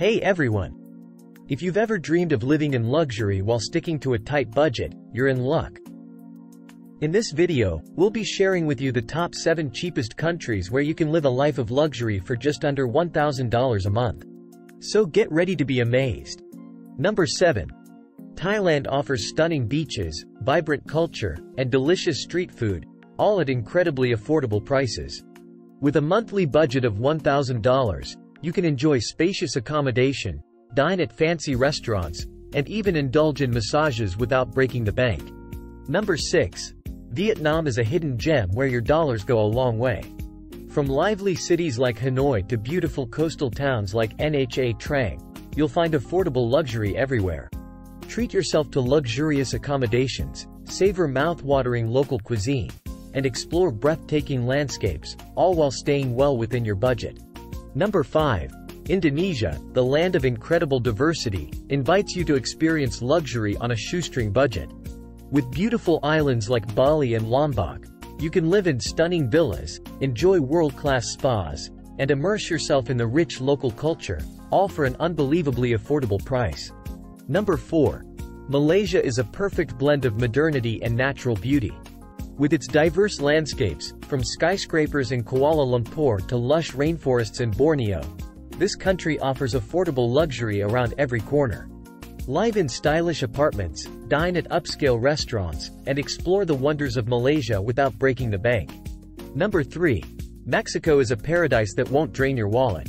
Hey everyone! If you've ever dreamed of living in luxury while sticking to a tight budget, you're in luck. In this video, we'll be sharing with you the top 7 cheapest countries where you can live a life of luxury for just under $1,000 a month. So get ready to be amazed. Number 7. Thailand offers stunning beaches, vibrant culture, and delicious street food, all at incredibly affordable prices. With a monthly budget of $1,000, you can enjoy spacious accommodation, dine at fancy restaurants, and even indulge in massages without breaking the bank. Number 6. Vietnam is a hidden gem where your dollars go a long way. From lively cities like Hanoi to beautiful coastal towns like Nha Trang, you'll find affordable luxury everywhere. Treat yourself to luxurious accommodations, savor mouth-watering local cuisine, and explore breathtaking landscapes, all while staying well within your budget. Number 5. Indonesia, the land of incredible diversity, invites you to experience luxury on a shoestring budget. With beautiful islands like Bali and Lombok, you can live in stunning villas, enjoy world-class spas, and immerse yourself in the rich local culture, all for an unbelievably affordable price. Number 4. Malaysia is a perfect blend of modernity and natural beauty. With its diverse landscapes, from skyscrapers in Kuala Lumpur to lush rainforests in Borneo, this country offers affordable luxury around every corner. Live in stylish apartments, dine at upscale restaurants, and explore the wonders of Malaysia without breaking the bank. Number 3. Mexico is a paradise that won't drain your wallet.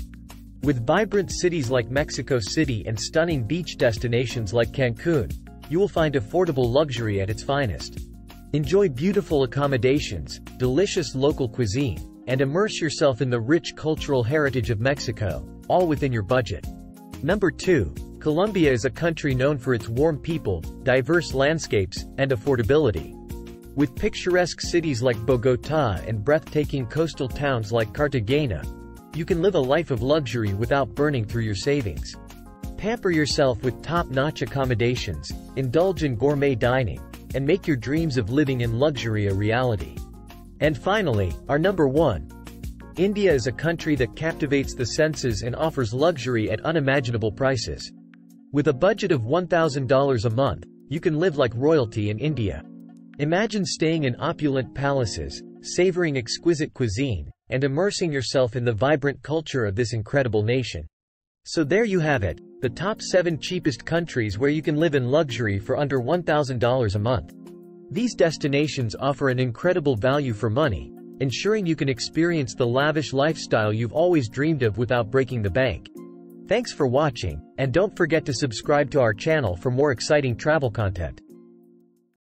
With vibrant cities like Mexico City and stunning beach destinations like Cancun, you will find affordable luxury at its finest. Enjoy beautiful accommodations, delicious local cuisine, and immerse yourself in the rich cultural heritage of Mexico, all within your budget. Number 2. Colombia is a country known for its warm people, diverse landscapes, and affordability. With picturesque cities like Bogota and breathtaking coastal towns like Cartagena, you can live a life of luxury without burning through your savings. Pamper yourself with top-notch accommodations, indulge in gourmet dining, and make your dreams of living in luxury a reality. And finally, our number one. India is a country that captivates the senses and offers luxury at unimaginable prices. With a budget of $1,000 a month, you can live like royalty in India. Imagine staying in opulent palaces, savoring exquisite cuisine, and immersing yourself in the vibrant culture of this incredible nation. So there you have it, the top 7 cheapest countries where you can live in luxury for under $1,000 a month. These destinations offer an incredible value for money, ensuring you can experience the lavish lifestyle you've always dreamed of without breaking the bank. Thanks for watching, and don't forget to subscribe to our channel for more exciting travel content.